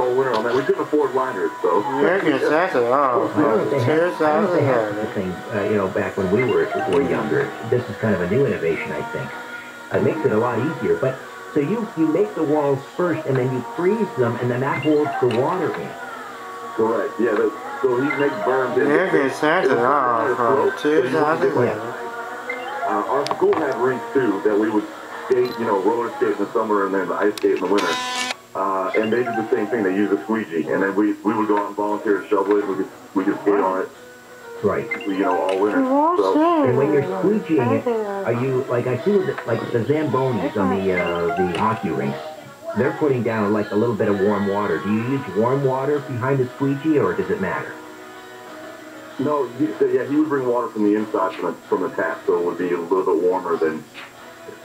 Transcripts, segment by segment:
all winter on that. We couldn't afford liners, so. Yeah, exactly. Oh, Well, cheers out of they the had head. thing, uh, you know, back when we were, were younger. This is kind of a new innovation, I think. It makes it a lot easier. But so you you make the walls first, and then you freeze them, and then that holds the water in. Correct. Yeah. The, so he makes berms. in Yeah, the- exactly. in the Oh, slope, from so you cheers want out of the different- Uh, our school had rinks too that we would skate, you know, roller skate in the summer and then ice skate in the winter. Uh, and they did the same thing. They used a squeegee, and then we, we would go out and volunteer to shovel it. We could we could skate on it, Right. you know, all winter. So And when you're squeegeeing it, are you like I see with the, like the zambonis on the uh, the hockey rinks? They're putting down like a little bit of warm water. Do you use warm water behind the squeegee, or does it matter? no, he, yeah, he would bring water from the inside from the from the tap, so it would be a little bit warmer than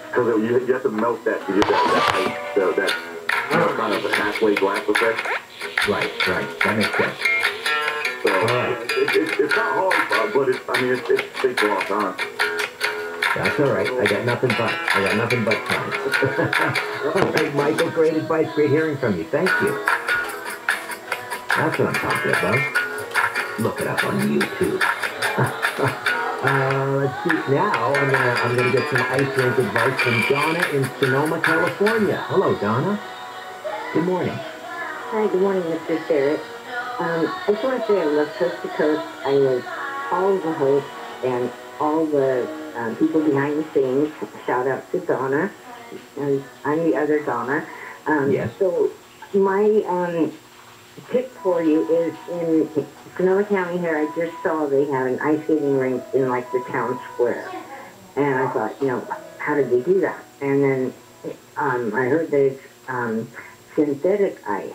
because you, you have to melt that to get that that ice, that, that know, kind of a halfway glass effect. Right, right. That makes sense. So Alright. it, it, it's not hard, but it, I mean, it, it takes a long time. That's all right. I got nothing but I got nothing but time. all right, Michael. Great advice. Great hearing from you. Thank you. That's what I'm talking about. Look it up on YouTube. uh, let's see. Now I'm gonna I'm gonna get some ice rink advice from Donna in Sonoma, California. Hello, Donna. Good morning. Hi, good morning, Mr. Barrett. Um, I just want to say I love Coast to Coast. I love all the hosts and all the um, people behind the scenes. Shout out to Donna. And I'm the other Donna. Um, Yes. So my um, tip for you is in Sonoma County here. I just saw they have an ice skating rink in like the town square, and I thought, you know, how did they do that? And then um, I heard that it's um, synthetic ice.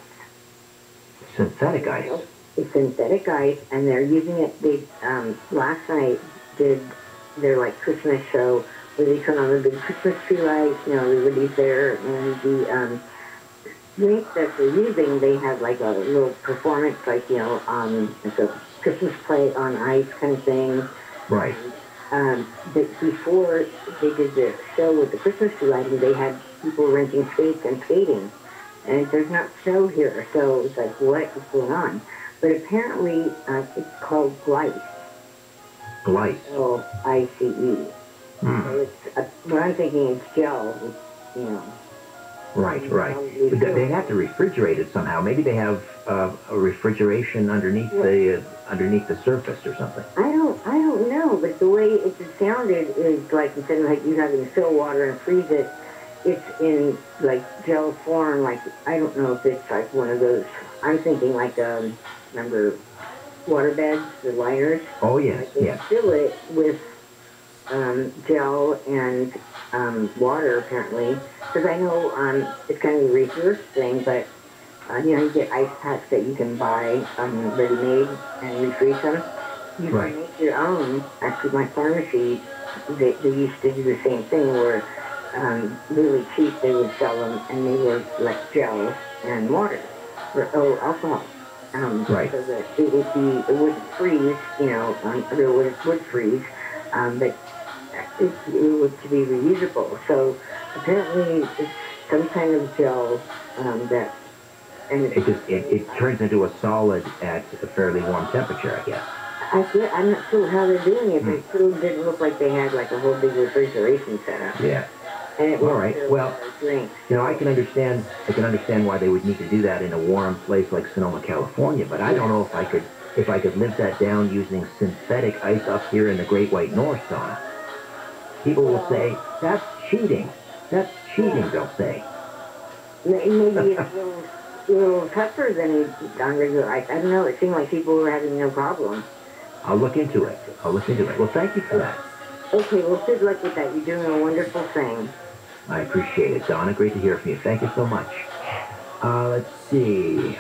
Synthetic ice. It's synthetic ice, and they're using it. They um, last night did their like Christmas show where they turn on the big Christmas tree lights. You know, everybody's there, and the um, rink that they're using, they have like a little performance, like you know, um, like a Christmas play on ice kind of thing. Right. Um, but before they did the show with the Christmas tree lighting, they had people renting skates and skating. And there's not snow here, so it's like, what is going on? But apparently, uh, it's called glice, Glice. I C E. Hmm. So it's, uh, what I'm thinking is gel, it's, you know. Right, right. But they- have to refrigerate it somehow. Maybe they have uh, a refrigeration underneath the uh, underneath the surface or something. I don't, I don't know, but the way it just sounded is like instead of like you having to fill water and freeze it, it's in like gel form. Like I don't know if it's like one of those. I'm thinking like um, remember water beds, the liners. Oh yes, Like yes. fill it with um, gel and um, water apparently. Because I know um, it's kind of a reverse thing, but uh, you know you get ice packs that you can buy um, ready made and refreeze them. You can make your own. Actually, my pharmacy they, they used to do the same thing where um, really cheap they would sell them and they were like gel and water or oh alcohol. Um, Right. So that it would be it wouldn't freeze, you know, um, or it would, would freeze, um, but it, it was to be reusable. So apparently it's some kind of gel um, that and It just it, it turns into a solid at a fairly warm temperature, I guess. I get, I'm not sure how they're doing it, but Hmm. it still didn't look like they had like a whole big refrigeration setup. Yeah. And it All right, well. You know, I can understand I can understand why they would need to do that in a warm place like Sonoma, California, but I don't know if I could if I could live that down using synthetic ice up here in the Great White North, Donna. People will say, that's cheating. That's cheating, they'll say. May- Maybe it's a little, little tougher than on regular ice. I don't know. It seemed like people were having no problem. I'll look into it. I'll look into it. Well, thank you for that. Okay, well, good luck with that. You're doing a wonderful thing. I appreciate it, Donna. Great to hear from you. Thank you so much. Uh, let's see.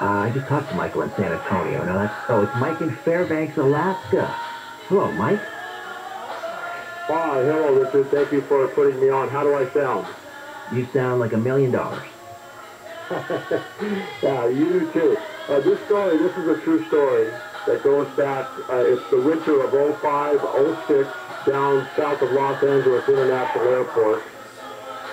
Uh, I just talked to Michael in San Antonio. Now that's oh, it's Mike in Fairbanks, Alaska. Hello, Mike. Hi, hello, Richard. Thank you for putting me on. How do I sound? You sound like a million dollars. yeah, you do too. Uh, this story, this is a true story that goes back, uh, it's the winter of 05, 06, down south of Los Angeles International Airport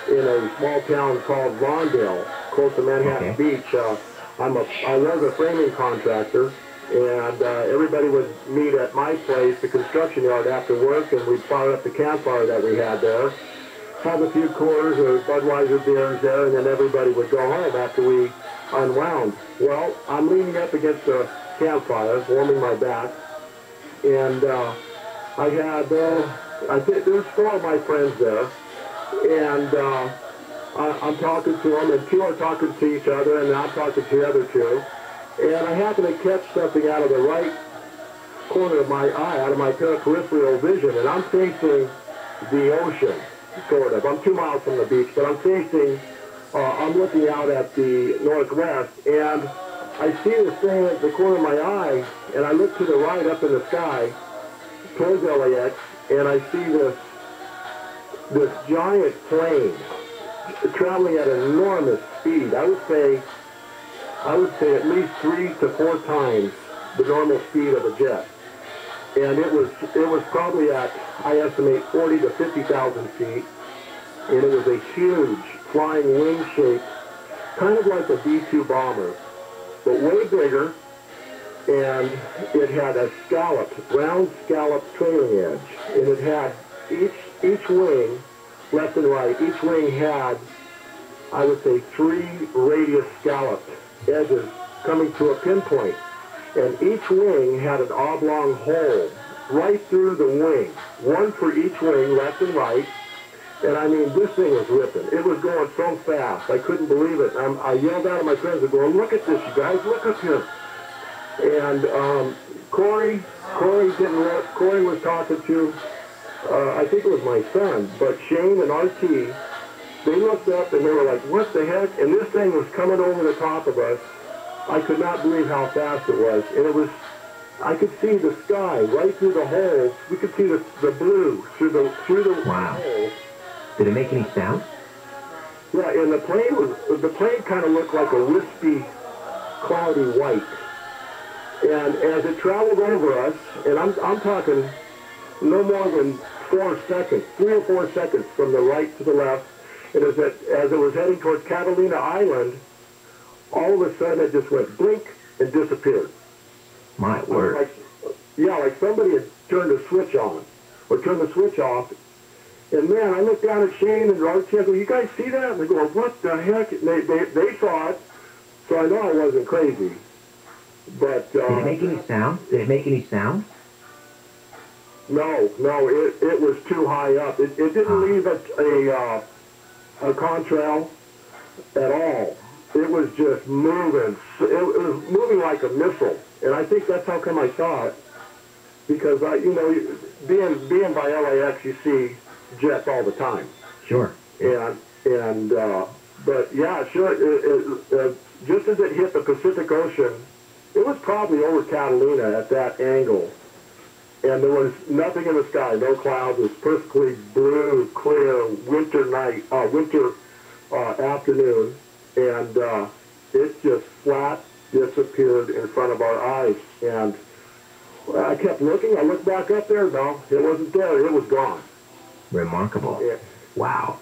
in a small town called Lawndale. Close to Manhattan Okay. Beach. Uh, I'm a, I was a framing contractor, and uh, everybody would meet at my place, the construction yard, after work, and we'd fire up the campfire that we had there, have a few Coors or Budweiser beers there, and then everybody would go home after we unwound. Well, I'm leaning up against the campfire, warming my back, and uh, I had, uh, I think there was four of my friends there, and uh, I, I'm talking to them, and two are talking to each other, and I'm talking to the other two, and I happen to catch something out of the right corner of my eye, out of my peripheral vision, and I'm facing the ocean, sort of. I'm two miles from the beach, but I'm facing, uh, I'm looking out at the northwest, and I see this thing at the corner of my eye, and I look to the right up in the sky, towards LAX, and I see this this giant plane traveling at enormous speed. I would say, I would say at least three to four times the normal speed of a jet. And it was, it was probably at, I estimate, 40 to 50,000 feet. And it was a huge flying wing shape, kind of like a B-2 bomber, but way bigger. And it had a scalloped, round scalloped trailing edge. And it had each, each wing left and right. Each wing had, I would say, three radius scalloped edges coming to a pinpoint. And each wing had an oblong hole right through the wing, one for each wing, left and right. And I mean, this thing was ripping. It was going so fast. I couldn't believe it. I'm, I yelled out at my friends, and going, look at this, you guys, look up here. And um, Corey, Corey didn't look. Corey was talking to uh, I think it was my son, but Shane and RT, they looked up and they were like, what the heck? And this thing was coming over the top of us. I could not believe how fast it was. And it was, I could see the sky right through the holes. We could see the, the blue through the, through the Wow. holes. Did it make any sound? Yeah, and the plane was, the plane kind of looked like a wispy, cloudy white. And as it traveled over us, and I'm, I'm talking no more than four seconds, three or four seconds from the right to the left. And as it, as it was heading towards Catalina Island, all of a sudden it just went blink and disappeared. My word. Like, yeah, like somebody had turned a switch on or turned the switch off. And man, I looked down at Shane and RT. I go, you guys see that? And they go, what the heck? And they, they, they saw it, so I know I wasn't crazy. But Did uh, it make any sound? Did it make any sound? No, no, it, it was too high up. It, it didn't leave a, a, uh, a contrail at all. It was just moving. It, it was moving like a missile. And I think that's how come I saw it. Because, I, you know, being, being by LAX, you see jets all the time. Sure. And, and uh, but yeah, sure, it, it, uh, just as it hit the Pacific Ocean, it was probably over Catalina at that angle and there was nothing in the sky, no clouds. It was perfectly blue, clear winter night, uh, winter uh, afternoon, and uh, it just flat disappeared in front of our eyes. And I kept looking. I looked back up there. No, it wasn't there. It was gone. Remarkable. Yeah, Wow.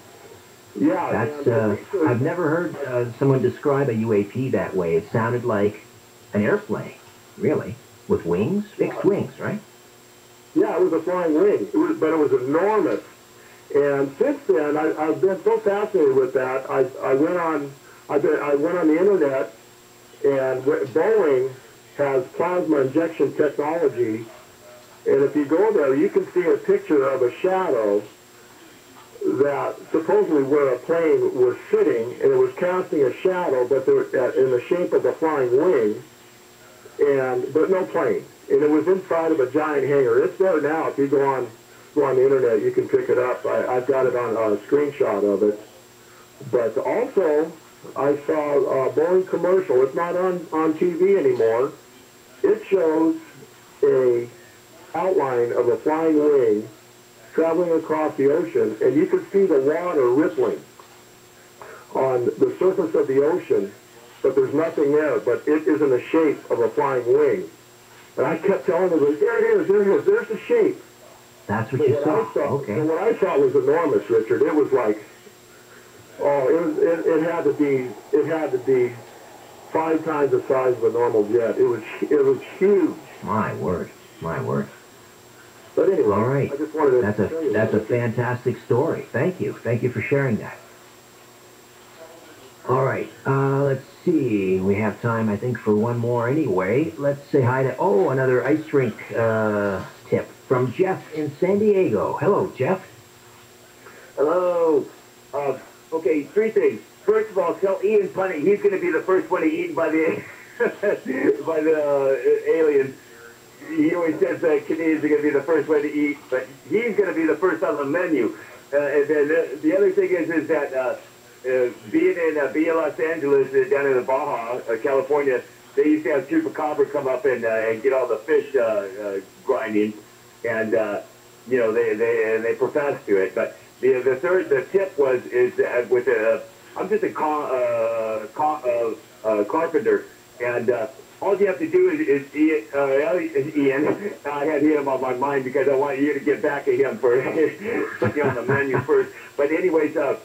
yeah. That's, uh, I've never heard uh, someone describe a UAP that way. It sounded like an airplane, really, with wings, fixed wings, right? Yeah, it was a flying wing, it was, but it was enormous. And since then, I, I've been so fascinated with that. I, I went on, I, been, I went on the internet, and Boeing has plasma injection technology. And if you go there, you can see a picture of a shadow that supposedly where a plane was sitting, and it was casting a shadow, but there, uh, in the shape of a flying wing, and but no plane and it was inside of a giant hangar. It's there now. If you go on go on the internet, you can pick it up. I, I've got it on a screenshot of it. But also, I saw a Boeing commercial. It's not on on TV anymore. It shows a outline of a flying wing traveling across the ocean, and you could see the water rippling on the surface of the ocean, but there's nothing there. But it is in the shape of a flying wing. And I kept telling them, there it is, there it is, there's the shape. That's what But you what saw. Saw, Okay. and what I saw was enormous, Richard. It was like, Oh, it was, it, it had to be, it had to be five times the size of a normal jet. It was, it was huge. My word. My word. But anyway, All right. I just wanted to That's a you that's a fantastic story. Thank you. Thank you for sharing that. All right. Uh, let's see. We have time, I think, for one more anyway. Let's say hi to oh another ice rink uh, tip from Jeff in San Diego. Hello, Jeff. Hello. Uh, okay, three things. First of all, tell Ian Punnett he's going to be the first one eaten by the by the uh, aliens. He always says that Canadians are going to be the first one to eat, but he's going to be the first on the menu. Uh, and then the, the other thing is is that uh, uh, being in uh, being in Los Angeles uh, down in the Baja, uh, California, they used to have chupacabra come up and uh, and get all the fish uh, uh, grinding, and uh, you know they they and they profess to it. But the the third the tip was is that with a I'm just a car, uh, car, uh, uh, carpenter, and uh, all you have to do is, is Ian, uh, Ian. I had him on my mind because I want you to get back at him for putting on the menu first. But anyways, uh,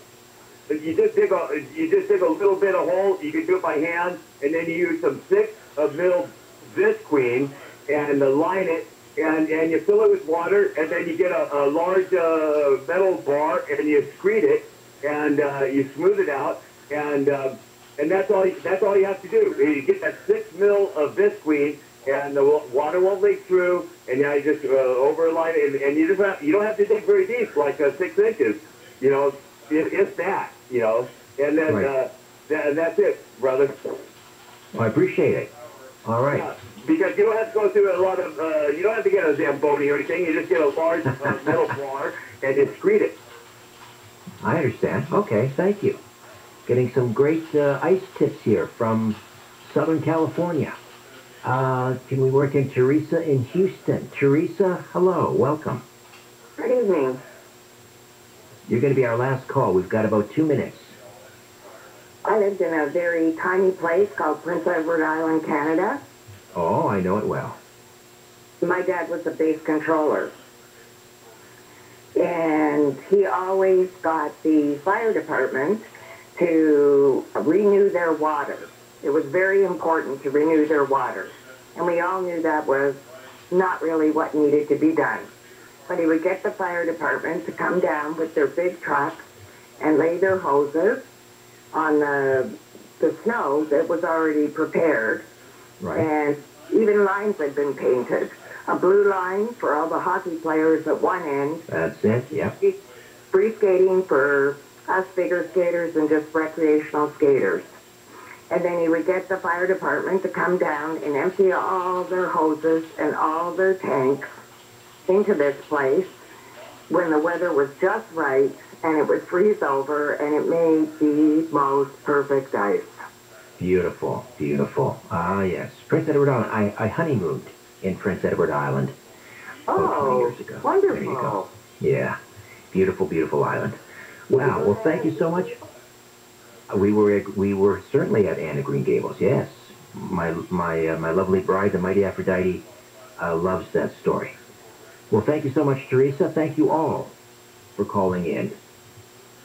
you just dig a you just dig a little bit of hole. You can do it by hand, and then you use some thick of middle visqueen and line it, and and you fill it with water, and then you get a, a large uh, metal bar and you screed it, and uh, you smooth it out, and uh, and that's all you, that's all you have to do. You get that six mil of visqueen, and the water won't leak through, and now you just uh, overline it, and, and you just have, you don't have to dig very deep, like uh, six inches, you know, it, it's that, you know, and then Right. uh, that, and that's it, brother. Well, I appreciate it. All right. Yeah, because you don't have to go through a lot of, uh, you don't have to get a Zamboni or anything. You just get a large uh, metal bar and just screed it. I understand. Okay, thank you. Getting some great uh, ice tips here from Southern California. Uh, can we work in Teresa in Houston? Teresa, hello, welcome. Good evening. You're going to be our last call. We've got about two minutes. I lived in a very tiny place called Prince Edward Island, Canada. Oh, I know it well. My dad was a base controller. And he always got the fire department to renew their water. It was very important to renew their water. And we all knew that was not really what needed to be done. But he would get the fire department to come down with their big trucks and lay their hoses on the, the snow that was already prepared Right. and even lines had been painted. A blue line for all the hockey players at one end, That's it. Yep. free skating for us figure skaters and just recreational skaters. And then he would get the fire department to come down and empty all their hoses and all their tanks into this place when the weather was just right and it would freeze over and it made the most perfect ice. Beautiful, beautiful. Ah, yes. Prince Edward Island. I, I honeymooned in Prince Edward Island. Oh, 20 Oh, years ago. There you go. wonderful. Yeah. Beautiful, beautiful island. Wow. Well, thank you so much. Uh, We were we were certainly at Anne of Green Gables. Yes. My my uh, my lovely bride, the mighty Aphrodite, uh, loves that story. Well, thank you so much, Teresa. Thank you all for calling in.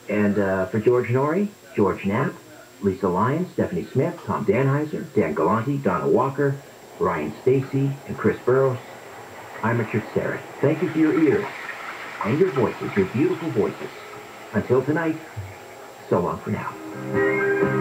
And uh, for George Noory, George Knapp, Lisa Lyons, Stephanie Smith, Tom Danheiser, Dan Galanti, Donna Walker, Ryan Stacy, and Chris Burrows, I'm Richard Syrett. Thank you for your ears and your voices, your beautiful voices. Until tonight, so long for now.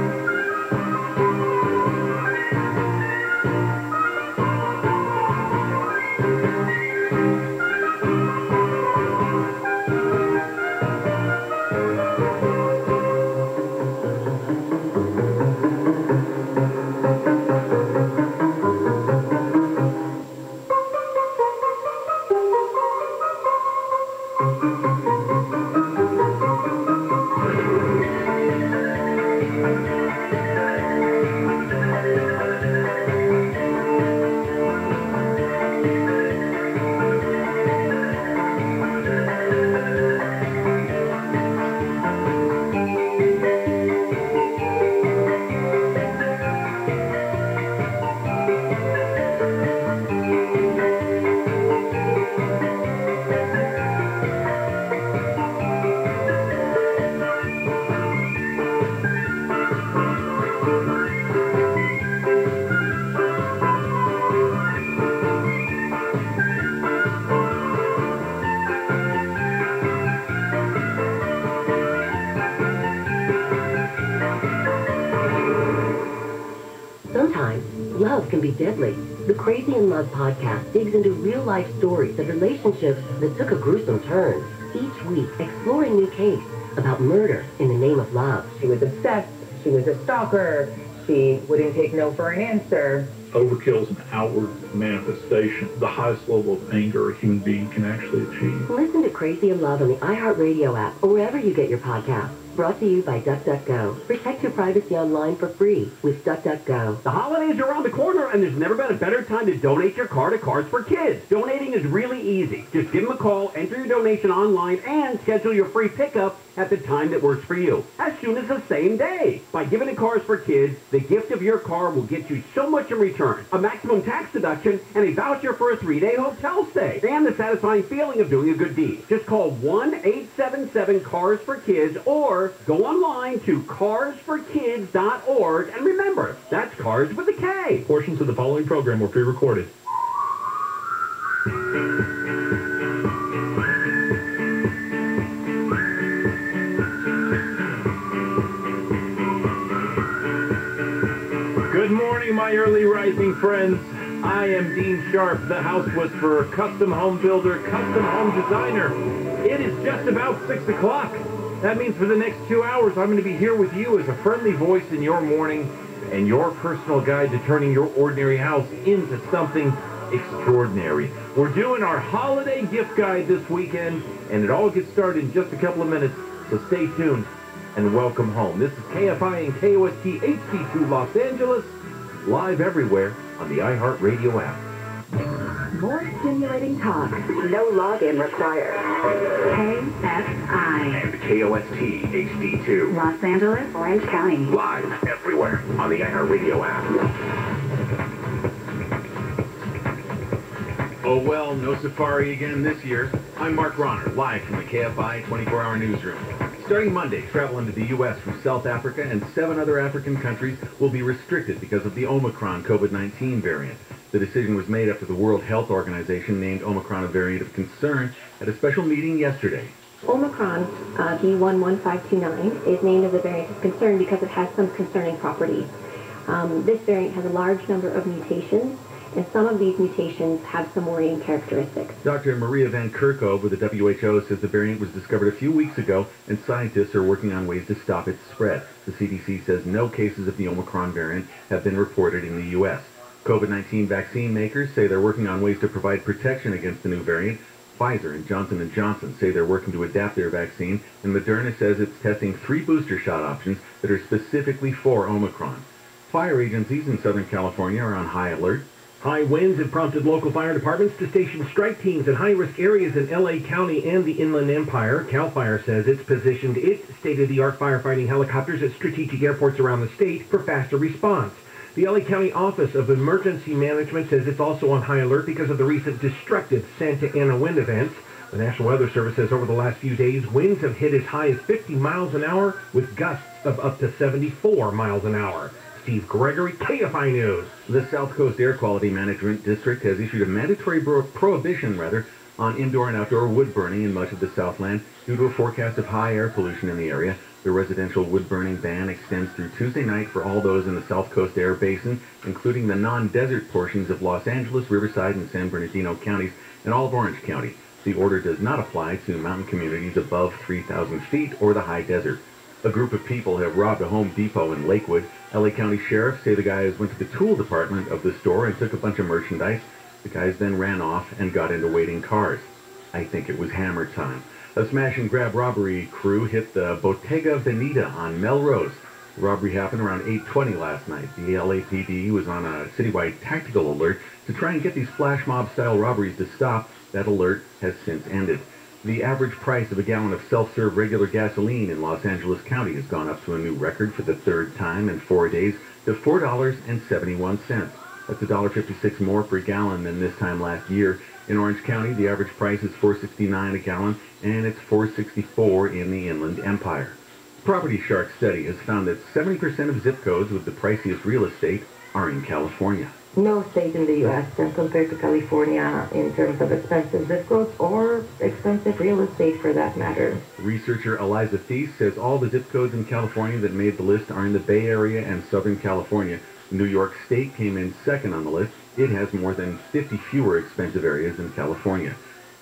Can be deadly. The Crazy in Love podcast digs into real-life stories of relationships that took a gruesome turn. Each week, exploring new case about murder in the name of love. She was obsessed. She was a stalker. She wouldn't take no for an answer. Overkill is an outward manifestation, the highest level of anger a human being can actually achieve. Listen to Crazy in Love on the iHeartRadio app or wherever you get your podcasts. Brought to you by DuckDuckGo. Protect your privacy online for free with DuckDuckGo. The holidays are around the corner, and there's never been a better time to donate your car to Cars for Kids. Donating is really easy. Just give them a call, enter your donation online, and schedule your free pickup at the time that works for you, as soon as the same day. By giving to Cars for Kids, the gift of your car will get you so much in return. A maximum tax deduction and a voucher for a three-day hotel stay. And the satisfying feeling of doing a good deed. Just call 1-877-CARS-FOR-KIDS or go online to carsforkids.org. And remember, that's Cars with a K. Portions of the following program were pre-recorded. Good morning, my early rising friends. I am Dean Sharp, the house whisperer, custom home builder, custom home designer. It is just about 6 o'clock. That means for the next two hours, I'm going to be here with you as a friendly voice in your morning and your personal guide to turning your ordinary house into something extraordinary. We're doing our holiday gift guide this weekend, and it all gets started in just a couple of minutes, so stay tuned and welcome home. This is KFI and KOST HD2 Los Angeles, live everywhere on the iHeartRadio app. More stimulating talk. No login required. KFI. And KOST HD2. Los Angeles, Orange County. Live everywhere on the iHeartRadio app. Oh well, no safari again this year. I'm Mark Ronner, live from the KFI 24-hour newsroom. Starting Monday, travel into the U.S. from South Africa and seven other African countries will be restricted because of the Omicron COVID-19 variant. The decision was made after the World Health Organization named Omicron a variant of concern at a special meeting yesterday. Omicron uh, B11529 is named as a variant of concern because it has some concerning properties. Um, this variant has a large number of mutations, and some of these mutations have some worrying characteristics. Dr. Maria Van Kerkhove with the WHO says the variant was discovered a few weeks ago, and scientists are working on ways to stop its spread. The CDC says no cases of the Omicron variant have been reported in the U.S. COVID-19 vaccine makers say they're working on ways to provide protection against the new variant. Pfizer and Johnson & Johnson say they're working to adapt their vaccine, and Moderna says it's testing three booster shot options that are specifically for Omicron. Fire agencies in Southern California are on high alert. High winds have prompted local fire departments to station strike teams in high-risk areas in L.A. County and the Inland Empire. CAL FIRE says it's positioned its state-of-the-art firefighting helicopters at strategic airports around the state for faster response. The LA County Office of Emergency Management says it's also on high alert because of the recent destructive Santa Ana wind events. The National Weather Service says over the last few days, winds have hit as high as 50 miles an hour with gusts of up to 74 miles an hour. Steve Gregory, KFI News. The South Coast Air Quality Management District has issued a mandatory pro- prohibition, rather, on indoor and outdoor wood burning in much of the Southland due to a forecast of high air pollution in the area. The residential wood burning ban extends through Tuesday night for all those in the South Coast Air Basin, including the non-desert portions of Los Angeles, Riverside, and San Bernardino counties, and all of Orange County. The order does not apply to mountain communities above 3,000 feet or the high desert. A group of people have robbed a Home Depot in Lakewood. LA County sheriffs say the guys went to the tool department of the store and took a bunch of merchandise. The guys then ran off and got into waiting cars. I think it was hammer time. A smash and grab robbery crew hit the Bottega Veneta on Melrose. The robbery happened around 8.20 last night. The LAPD was on a citywide tactical alert to try and get these flash mob style robberies to stop. That alert has since ended. The average price of a gallon of self-serve regular gasoline in Los Angeles County has gone up to a new record for the third time in four days to $4.71. That's $1.56 more per gallon than this time last year. In Orange County, the average price is $4.69 a gallon, and it's $4.64 in the Inland Empire. Property Shark study has found that 70% of zip codes with the priciest real estate are in California. No state in the U.S. can compare to California in terms of expensive zip codes or expensive real estate for that matter. Researcher Eliza Thies says all the zip codes in California that made the list are in the Bay Area and Southern California, New York State came in second on the list. It has more than 50 fewer expensive areas than California.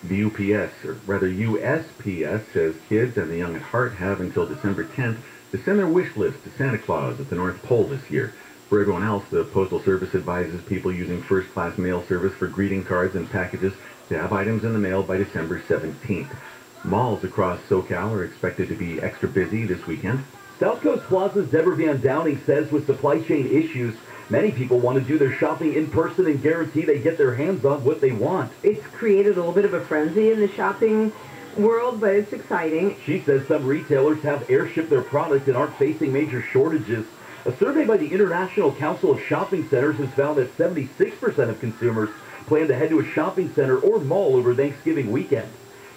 The UPS, or rather USPS, says kids and the young at heart have until December 10th to send their wish list to Santa Claus at the North Pole this year. For everyone else, the Postal Service advises people using first-class mail service for greeting cards and packages to have items in the mail by December 17th. Malls across SoCal are expected to be extra busy this weekend. South Coast Plaza's Deborah Van Downing says with supply chain issues, many people want to do their shopping in person and guarantee they get their hands on what they want. It's created a little bit of a frenzy in the shopping world, but it's exciting. She says some retailers have airshipped their product and aren't facing major shortages. A survey by the International Council of Shopping Centers has found that 76% of consumers plan to head to a shopping center or mall over Thanksgiving weekend.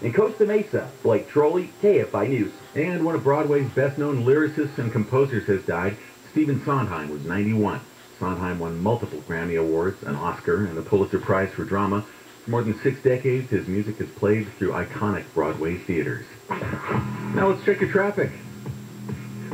In Costa Mesa, Blake Trolley, KFI News. And one of Broadway's best-known lyricists and composers has died. Stephen Sondheim was 91. Sondheim won multiple Grammy Awards, an Oscar, and the Pulitzer Prize for Drama. For more than six decades, his music has played through iconic Broadway theaters. Now let's check your traffic.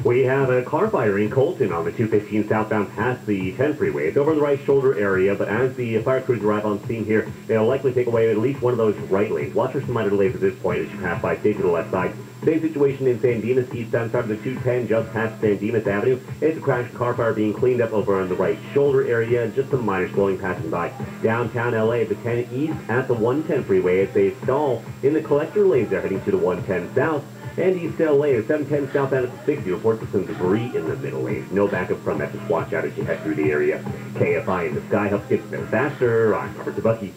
We have a car fire in Colton on the 215 southbound past the 10 freeway. It's over the right shoulder area, but as the fire crews arrive on scene here, they'll likely take away at least one of those right lanes. Watch for some minor delays at this point as you pass by, stay to the left side. Same situation in San Dimas, eastbound side of the 210, just past San Dimas Avenue. It's a crash car fire being cleaned up over on the right shoulder area. and Just some minor slowing passing by. Downtown LA, the 10 east at the 110 freeway as they stall in the collector lanes. They're heading to the 110 south. And East LA, 710 southbound at the 60, report for some debris in the middle lanes. No backup from that. Just watch out as you head through the area. KFI in the sky helps get there faster. I'm Robert Zabucky.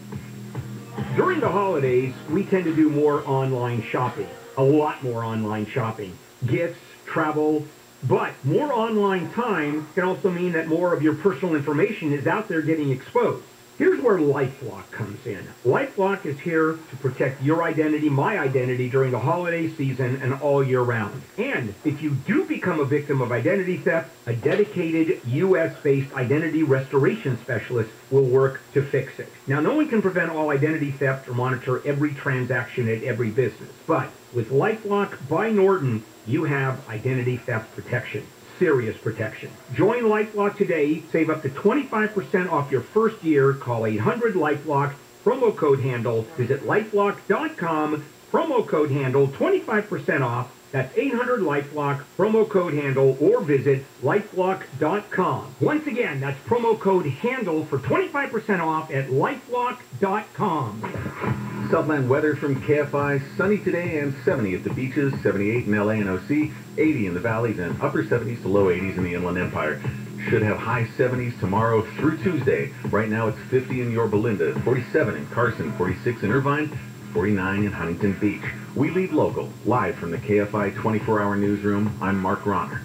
During the holidays, we tend to do more online shopping. A lot more online shopping. Gifts, travel, but more online time can also mean that more of your personal information is out there getting exposed. Here's where LifeLock comes in. LifeLock is here to protect your identity, my identity, during the holiday season and all year round. And if you do become a victim of identity theft, a dedicated U.S.-based identity restoration specialist will work to fix it. Now, no one can prevent all identity theft or monitor every transaction at every business. But with LifeLock by Norton, you have identity theft protection serious protection. Join LifeLock today. Save up to 25% off your first year. Call 800-LifeLock. Promo code handle. Visit lifelock.com. Promo code handle 25% off. That's 800-LifeLock. Promo code handle or visit lifelock.com. Once again, that's promo code handle for 25% off at lifelock.com. Southland weather from KFI. Sunny today and 70 at the beaches, 78 in LA and OC, 80 in the valleys, and upper 70s to low 80s in the Inland Empire. Should have high 70s tomorrow through Tuesday. Right now it's 50 in Yorba Linda, 47 in Carson, 46 in Irvine, 49 in Huntington Beach. We lead local, live from the KFI 24-hour newsroom. I'm Mark Ronner.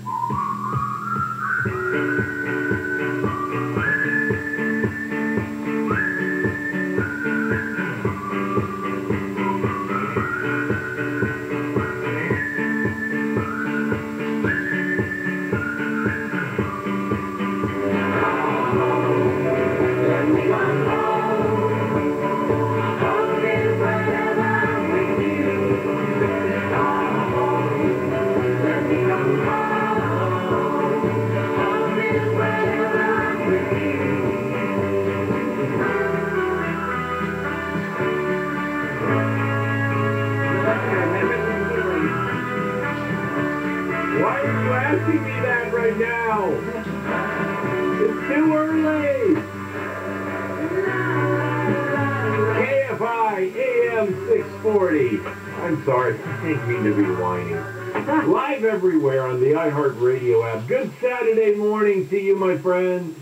640. I'm sorry, I didn't mean to be whining. Live everywhere on the iHeartRadio app. Good Saturday morning to you, my friends.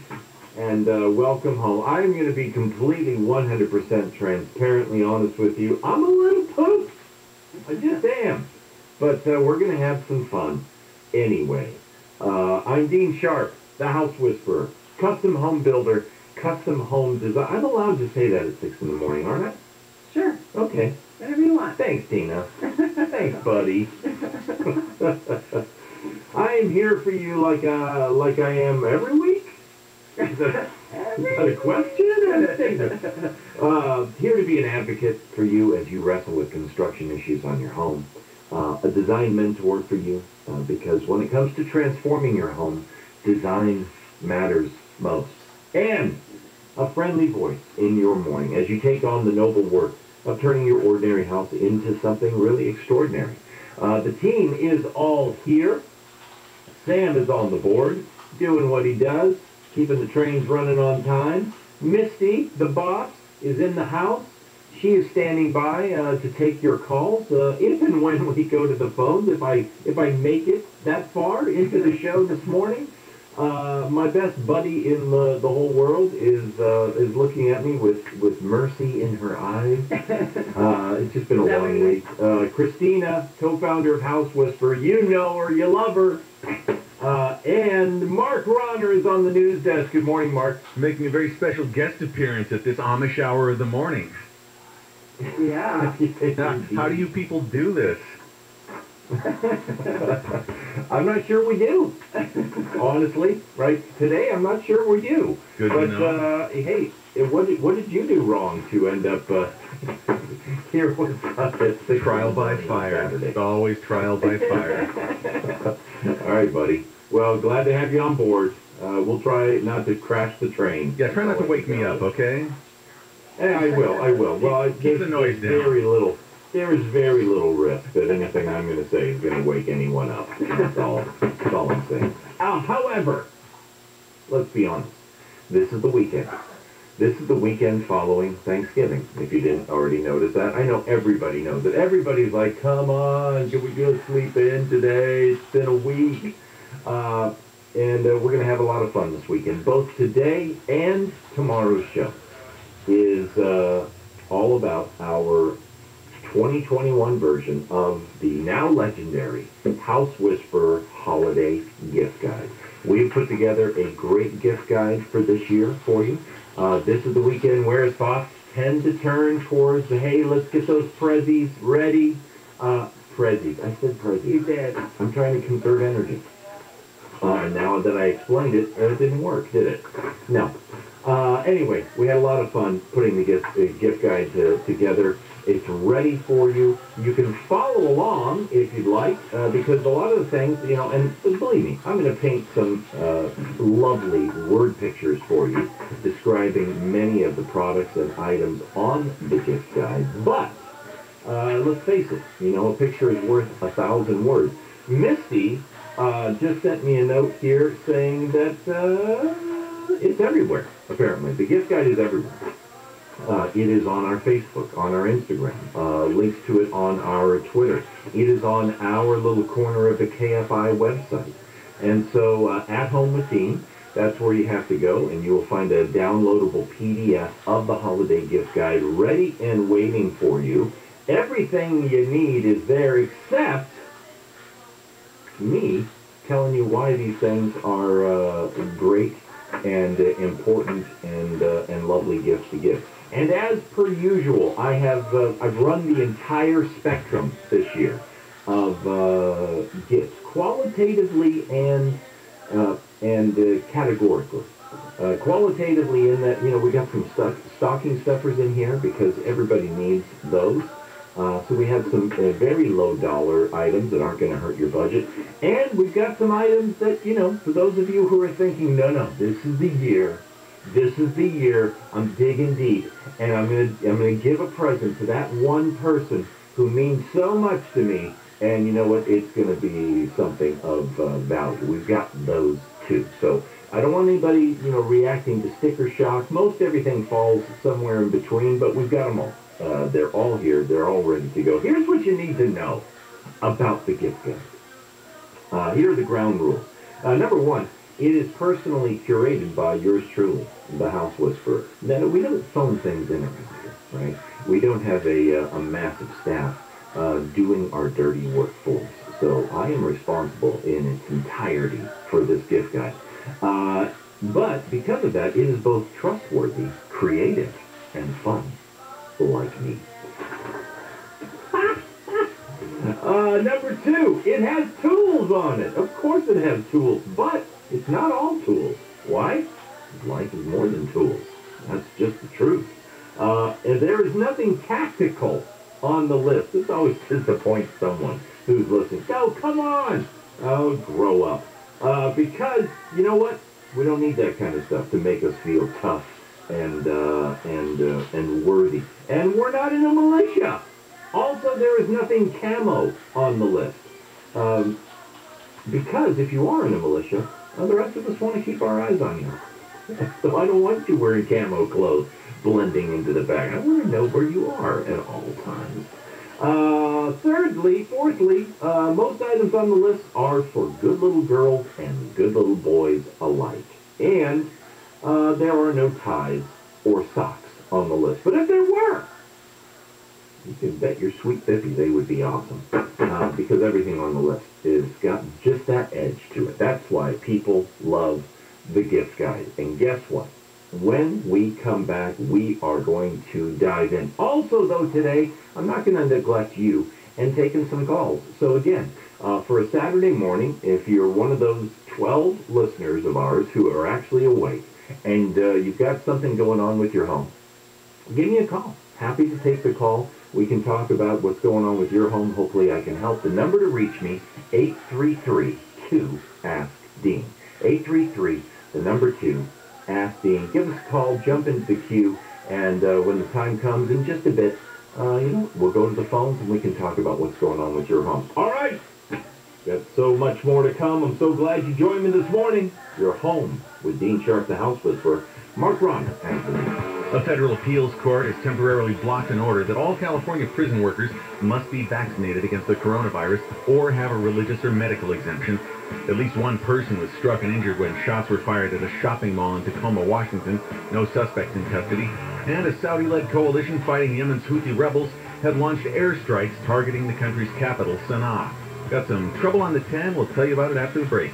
And uh, welcome home. I'm going to be completely 100% transparently honest with you. I'm a little pooped. I just am. But uh, we're going to have some fun anyway. Uh, I'm Dean Sharp, the House Whisperer, custom home builder, custom home design. I'm allowed to say that at 6 in the morning, aren't I? Sure. Okay. Whatever you want. Thanks, Tina. Thanks, buddy. I am here for you like uh, like I am every week. Is that, is that a question? uh, here to be an advocate for you as you wrestle with construction issues on your home. Uh, a design mentor for you uh, because when it comes to transforming your home, design matters most. And a friendly voice in your morning as you take on the noble work of turning your ordinary house into something really extraordinary. Uh, the team is all here. Sam is on the board, doing what he does, keeping the trains running on time. Misty, the boss, is in the house. She is standing by uh, to take your calls uh, if and when we go to the phones. If I if I make it that far into the show this morning, uh, my best buddy in the, the whole world is uh, is looking at me with, with mercy in her eyes. Uh, it's just been a long week. Uh, Christina, co-founder of House Whisper, you know her, you love her. Uh, and Mark Ronner is on the news desk. Good morning, Mark. Making a very special guest appearance at this Amish hour of the morning. Yeah. Now, how do you people do this? I'm not sure we do. Honestly, right today, I'm not sure we do. Good but uh, hey, what did what did you do wrong to end up uh, here with us Trial by fire. It's always trial by fire. All right, buddy. Well, glad to have you on board. Uh, we'll try not to crash the train. Yeah, try not to wake me up, okay? Eh, I will. I will. Well, I, Keep the noise down. Very little. There's very little risk that anything I'm going to say is going to wake anyone up. That's all. That's all I'm saying. Uh, however, let's be honest. This is the weekend. This is the weekend following Thanksgiving. If you didn't already notice that, I know everybody knows it. Everybody's like, "Come on, can we go sleep in today? It's been a week." Uh, and uh, we're going to have a lot of fun this weekend. Both today and tomorrow's show is uh, all about our 2021 version of the now legendary House Whisperer Holiday Gift Guide. We've put together a great gift guide for this year for you. Uh, this is the weekend where thoughts tend to turn towards the, hey, let's get those prezzies ready. Uh, prezzies. I said prezzies. You did. I'm trying to conserve energy. Uh, now that I explained it, uh, it didn't work, did it? No. Uh, anyway, we had a lot of fun putting the gift, the gift guide to, together. It's ready for you. You can follow along if you'd like, uh, because a lot of the things, you know, and believe me, I'm going to paint some uh, lovely word pictures for you describing many of the products and items on the gift guide. But uh, let's face it, you know, a picture is worth a thousand words. Misty uh, just sent me a note here saying that uh, it's everywhere, apparently. The gift guide is everywhere. Uh, it is on our Facebook, on our Instagram, uh, links to it on our Twitter. It is on our little corner of the KFI website. And so uh, at home with Dean, that's where you have to go, and you will find a downloadable PDF of the holiday gift guide ready and waiting for you. Everything you need is there except me telling you why these things are uh, great and uh, important and uh, and lovely gifts to give. And as per usual, I have uh, I've run the entire spectrum this year of uh, gifts, qualitatively and uh, and uh, categorically. Uh, qualitatively, in that you know we got some stuff, stocking stuffers in here because everybody needs those. Uh, so we have some very low dollar items that aren't going to hurt your budget, and we've got some items that you know for those of you who are thinking, no, no, this is the year, this is the year. I'm digging deep, and I'm gonna I'm gonna give a present to that one person who means so much to me. And you know what? It's going to be something of uh, value. We've got those too. So I don't want anybody, you know, reacting to sticker shock. Most everything falls somewhere in between, but we've got them all. Uh, they're all here. They're all ready to go. Here's what you need to know about the gift guide. Uh, here are the ground rules. Uh, number one, it is personally curated by yours truly, the House Whisperer. Now, we don't phone things in around here, right? We don't have a, uh, a massive staff uh, doing our dirty work for us. So I am responsible in its entirety for this gift guide. Uh, but because of that, it is both trustworthy, creative, and fun, like me. Uh, number two, it has tools on it. Of course it has tools, but it's not all tools. Why? Life is more than tools. That's just the truth. Uh, and there is nothing tactical on the list. This always disappoints someone who's listening. Oh, come on! Oh, grow up. Uh, because, you know what? We don't need that kind of stuff to make us feel tough and uh, and uh, and worthy. And we're not in a militia. Also, there is nothing camo on the list. Um, because if you are in a militia, the rest of us want to keep our eyes on you. so I don't want you wearing camo clothes blending into the back. I want to know where you are at all times. Uh, thirdly, fourthly, uh, most items on the list are for good little girls and good little boys alike. And uh, there are no ties or socks on the list. But if there were, you can bet your sweet bippy they would be awesome. Uh, because everything on the list is got just that edge to it. That's why people love the gift guide. And guess what? When we come back, we are going to dive in. Also, though, today, I'm not going to neglect you and taking some calls. So again, uh, for a Saturday morning, if you're one of those 12 listeners of ours who are actually awake and uh, you've got something going on with your home, give me a call. Happy to take the call. We can talk about what's going on with your home. Hopefully I can help. The number to reach me, 833-2-ASK-DEAN. 833, the number 2, Ask Dean. Give us a call, jump into the queue, and uh, when the time comes in just a bit, uh, you know, we'll go to the phones and we can talk about what's going on with your home. All right. Got so much more to come. I'm so glad you joined me this morning. You're home with Dean Sharp, the house whisperer. Mark Ron, Anthony. A federal appeals court has temporarily blocked an order that all California prison workers must be vaccinated against the coronavirus or have a religious or medical exemption. At least one person was struck and injured when shots were fired at a shopping mall in Tacoma, Washington. No suspects in custody. And a Saudi-led coalition fighting Yemen's Houthi rebels have launched airstrikes targeting the country's capital, Sana'a. Got some trouble on the 10. We'll tell you about it after the break.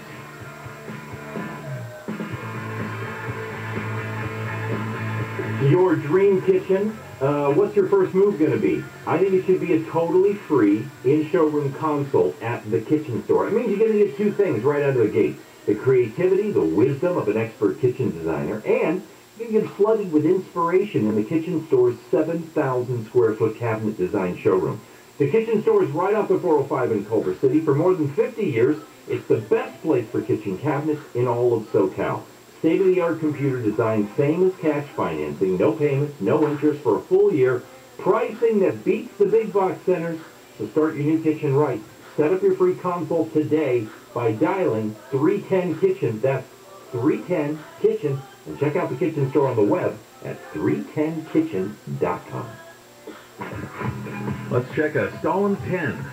Your dream kitchen, uh, what's your first move going to be? I think it should be a totally free in-showroom consult at the kitchen store. It means you're going to get two things right out of the gate. The creativity, the wisdom of an expert kitchen designer, and you get flooded with inspiration in the kitchen store's 7,000 square foot cabinet design showroom. The kitchen store is right off the 405 in Culver City. For more than 50 years, it's the best place for kitchen cabinets in all of SoCal. State-of-the-art computer design, same as cash financing, no payments, no interest for a full year, pricing that beats the big box centers. So start your new kitchen right. Set up your free consult today by dialing 310-KITCHEN. That's 310-KITCHEN. And check out the kitchen store on the web at 310kitchen.com. Let's check a Stalin 10.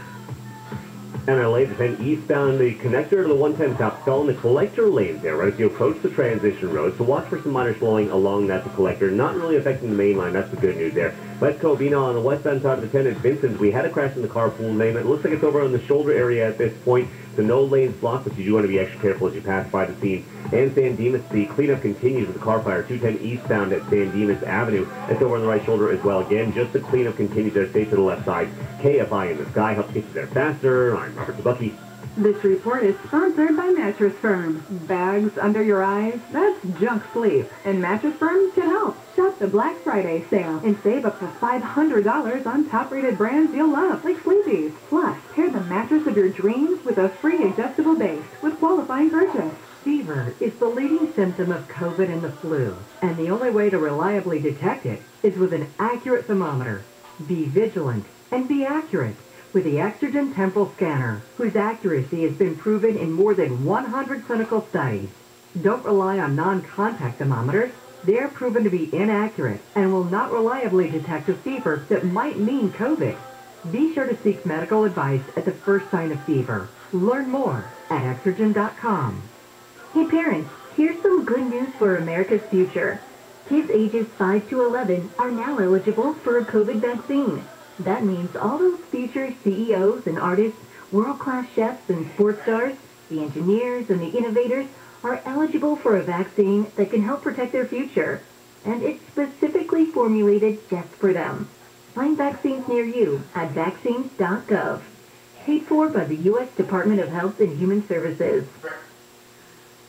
MLA to 10 eastbound the connector to the 110 south stall in the collector lane there, right as you approach the transition road. So watch for some minor slowing along that collector. Not really affecting the main line. That's the good news there. West Covina on the westbound side of the 10 at Vincent's. We had a crash in the carpool lane. It looks like it's over on the shoulder area at this point. So no lanes blocked, but you do want to be extra careful as you pass by the scene. And San Dimas, the cleanup continues with the car fire 210 eastbound at San Dimas Avenue. That's over on the right shoulder as well. Again, just the cleanup continues there. Stay to the left side. KFI in the sky helps get you there faster. I'm Robert Zabucky. This report is sponsored by Mattress Firm. Bags under your eyes? That's junk sleep. And Mattress Firm can help. Shop the Black Friday sale and save up to $500 on top-rated brands you'll love, like Sleepy's. Plus, pair the mattress of your dreams with a free adjustable base with qualifying purchase. Fever is the leading symptom of COVID and the flu, and the only way to reliably detect it is with an accurate thermometer. Be vigilant and be accurate with the Exergen Temporal Scanner, whose accuracy has been proven in more than 100 clinical studies. Don't rely on non-contact thermometers. They're proven to be inaccurate and will not reliably detect a fever that might mean COVID. Be sure to seek medical advice at the first sign of fever. Learn more at Exergen.com. Hey parents, here's some good news for America's future. Kids ages 5 to 11 are now eligible for a COVID vaccine. That means all those future CEOs and artists, world-class chefs and sports stars, the engineers and the innovators are eligible for a vaccine that can help protect their future. And it's specifically formulated just for them. Find vaccines near you at vaccines.gov. Paid for by the U.S. Department of Health and Human Services.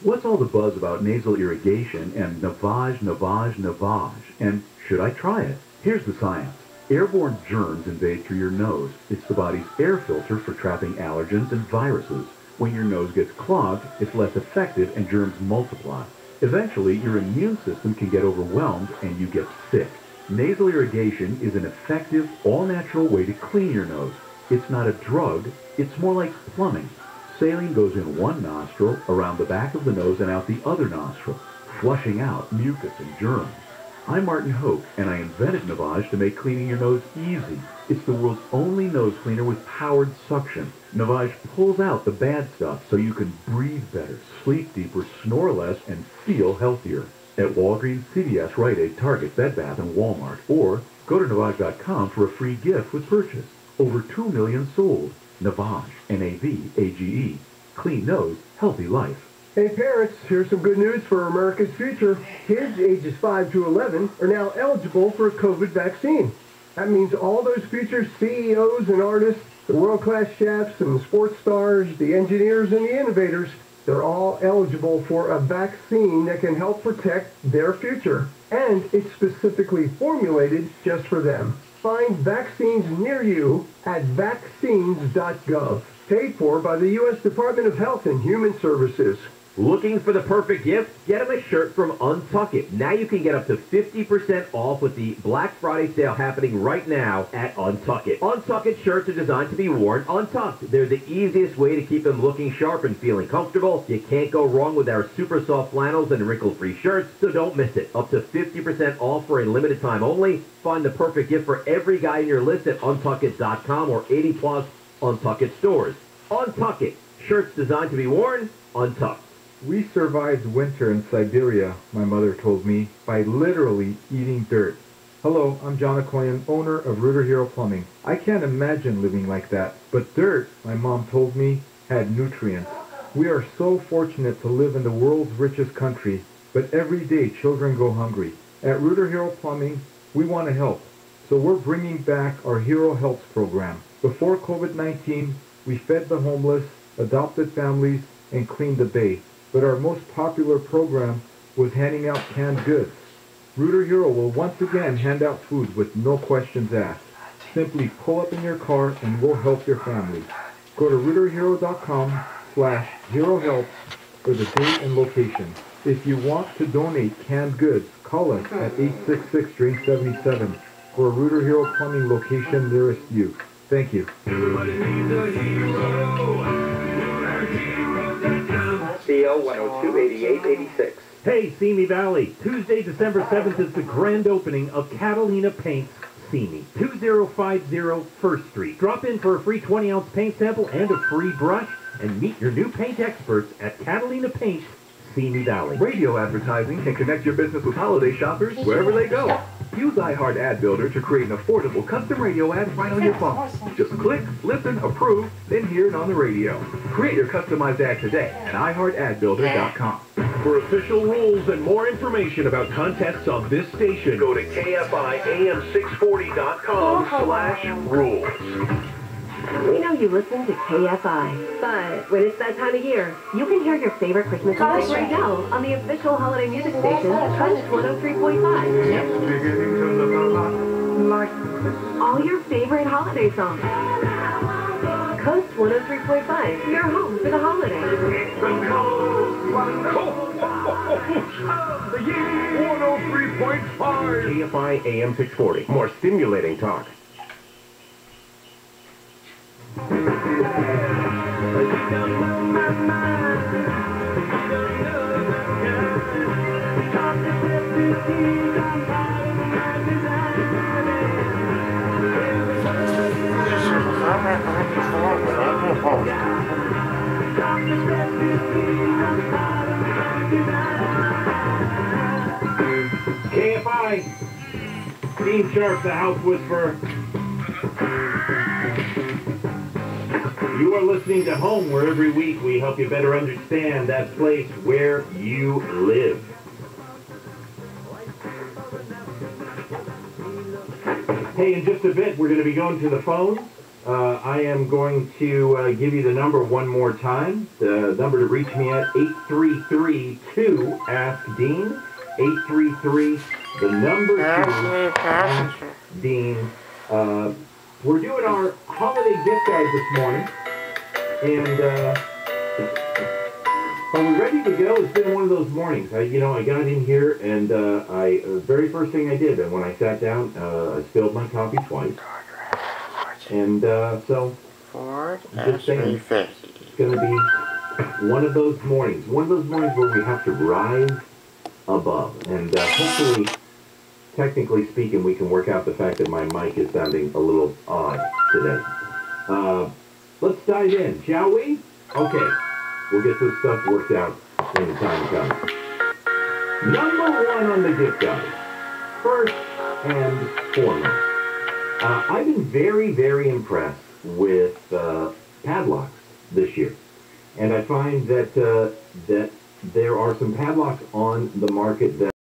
What's all the buzz about nasal irrigation and navage, navage, navage? And should I try it? Here's the science. Airborne germs invade through your nose. It's the body's air filter for trapping allergens and viruses. When your nose gets clogged, it's less effective and germs multiply. Eventually, your immune system can get overwhelmed and you get sick. Nasal irrigation is an effective, all-natural way to clean your nose. It's not a drug, it's more like plumbing. Saline goes in one nostril, around the back of the nose, and out the other nostril, flushing out mucus and germs. I'm Martin Hoke, and I invented Navage to make cleaning your nose easy. It's the world's only nose cleaner with powered suction. Navage pulls out the bad stuff so you can breathe better, sleep deeper, snore less, and feel healthier. At Walgreens, CVS, Rite Aid, Target, Bed Bath, and Walmart. Or go to Navage.com for a free gift with purchase. Over 2 million sold. Navage, N-A-V-A-G-E. Clean nose, healthy life. Hey parents, here's some good news for America's future. Kids ages 5 to 11 are now eligible for a COVID vaccine. That means all those future CEOs and artists, the world-class chefs and sports stars, the engineers and the innovators, they're all eligible for a vaccine that can help protect their future. And it's specifically formulated just for them. Find vaccines near you at vaccines.gov. Paid for by the U.S. Department of Health and Human Services. Looking for the perfect gift? Get them a shirt from Untuck It. Now you can get up to 50% off with the Black Friday sale happening right now at Untuck It. Untuck It shirts are designed to be worn untucked. They're the easiest way to keep them looking sharp and feeling comfortable. You can't go wrong with our super soft flannels and wrinkle-free shirts, so don't miss it. Up to 50% off for a limited time only. Find the perfect gift for every guy in your list at untuckit.com or 80 plus Untuck It stores. Untuck It. Shirts designed to be worn untucked. We survived winter in Siberia, my mother told me, by literally eating dirt. Hello, I'm John Akoyan, owner of Rooter Hero Plumbing. I can't imagine living like that, but dirt, my mom told me, had nutrients. We are so fortunate to live in the world's richest country, but every day children go hungry. At Rooter Hero Plumbing, we want to help, so we're bringing back our Hero Helps program. Before COVID-19, we fed the homeless, adopted families, and cleaned the bay but our most popular program was handing out canned goods. Rooter Hero will once again hand out food with no questions asked. Simply pull up in your car and we'll help your family. Go to rooterhero.com slash herohelp for the date and location. If you want to donate canned goods, call us at 866-DRINK77 for a Rooter Hero Plumbing location nearest you. Thank you. CO 102 8886. Hey, Simi Valley. Tuesday, December 7th is the grand opening of Catalina Paints Simi, 2050 First Street. Drop in for a free 20-ounce paint sample and a free brush, and meet your new paint experts at Catalina Paints Radio advertising can connect your business with holiday shoppers wherever they go. Use iHeart Ad Builder to create an affordable custom radio ad right on your phone. Just click, listen, approve, then hear it on the radio. Create your customized ad today at iHeartAdBuilder.com. For official rules and more information about contests on this station, Go to KFIAM640.com slash rules. We know you listen to KFI, but when it's that time of year, you can hear your favorite Christmas songs right now on the official holiday music station, Coast 103.5. All your favorite holiday songs. Coast 103.5, your home for the holidays. 103.5 KFI AM 640. More stimulating talk. KFI, Dean Sharp, the House Whisperer. You are listening to Home, where every week we help you better understand that place where you live. Hey, in just a bit, we're going to be going to the phone. Uh, I am going to uh, give you the number one more time. The number to reach me at 833-2-ASK-DEAN. 833, the number two, Ask Dean. Uh, we're doing our holiday gift guide this morning. And uh, Are we ready to go? It's been one of those mornings. I, you know, I got in here and uh, I, uh, very first thing I did, and when I sat down, uh, I spilled my coffee twice. And uh, so, Ford just saying, it's going to be one of those mornings, one of those mornings where we have to rise above. And uh, hopefully, technically speaking, we can work out the fact that my mic is sounding a little odd today. Uh, let's dive in, shall we? Okay, we'll get this stuff worked out when the time comes. Number one on the gift guide. First and foremost. Uh, I've been very, very impressed with uh, padlocks this year. And I find that, uh, that there are some padlocks on the market that